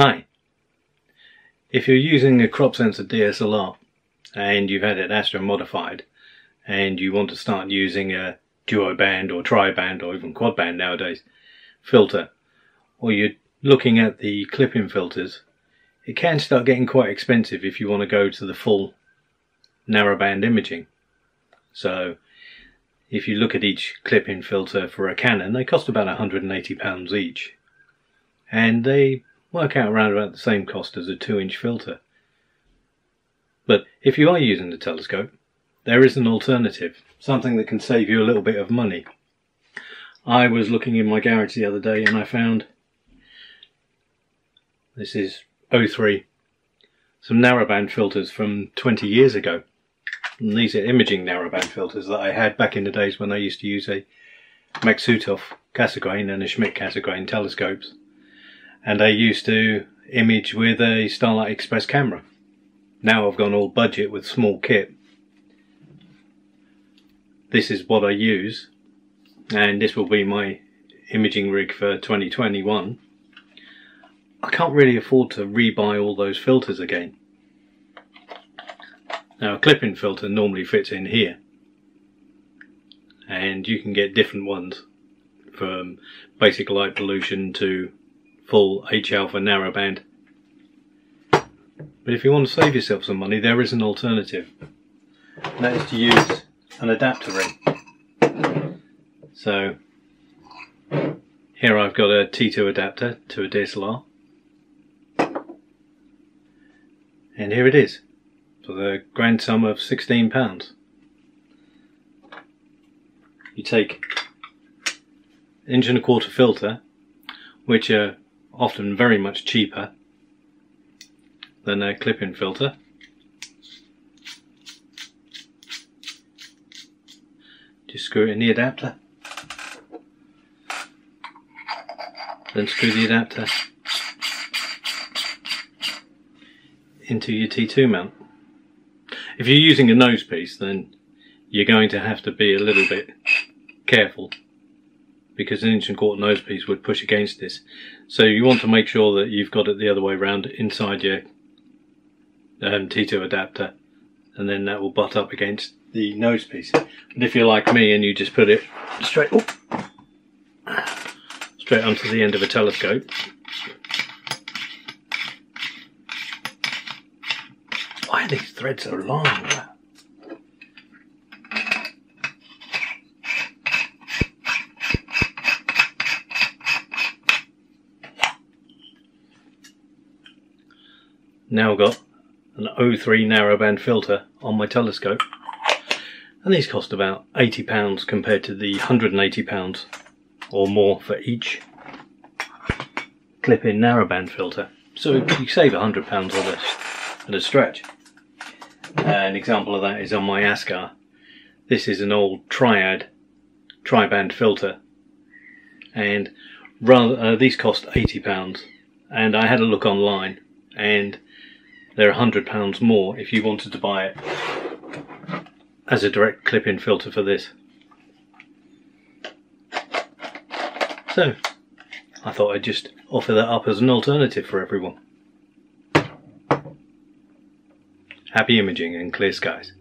Hi. If you're using a crop sensor DSLR and you've had it Astro modified and you want to start using a duo band or tri band or even quad band nowadays filter or you're looking at the clip-in filters it can start getting quite expensive if you want to go to the full narrowband imaging so if you look at each clip-in filter for a Canon they cost about 180 pounds each and they work out around about the same cost as a 2 inch filter. But if you are using the telescope, there is an alternative, something that can save you a little bit of money. I was looking in my garage the other day and I found this is O3, some narrowband filters from 20 years ago. And these are imaging narrowband filters that I had back in the days when I used to use a Maksutov Cassegrain and a Schmidt Cassegrain telescopes and I used to image with a Starlight Express camera. Now I've gone all budget with small kit. This is what I use and this will be my imaging rig for 2021. I can't really afford to rebuy all those filters again. Now a clip-in filter normally fits in here and you can get different ones from basic light pollution to full H alpha narrowband. But if you want to save yourself some money, there is an alternative. And that is to use an adapter ring. So here I've got a T2 adapter to a DSLR. And here it is for the grand sum of £16. You take inch and a quarter filter, which are often very much cheaper than a clip-in filter. Just screw it in the adapter. Then screw the adapter into your T2 mount. If you're using a nose piece then you're going to have to be a little bit careful because an inch and quarter nose piece would push against this. So you want to make sure that you've got it the other way around inside your um, T2 adapter and then that will butt up against the nose piece. And if you're like me and you just put it straight oh, straight onto the end of a telescope why are these threads so long? Now got an O3 narrowband filter on my telescope. And these cost about £80 compared to the £180 or more for each clip-in narrowband filter. So you save £100 on this at a stretch. An example of that is on my Askar. This is an old Triad tri-band filter. And rather uh, these cost £80 and I had a look online and they're £100 more if you wanted to buy it as a direct clip-in filter for this. So, I thought I'd just offer that up as an alternative for everyone. Happy imaging and clear skies.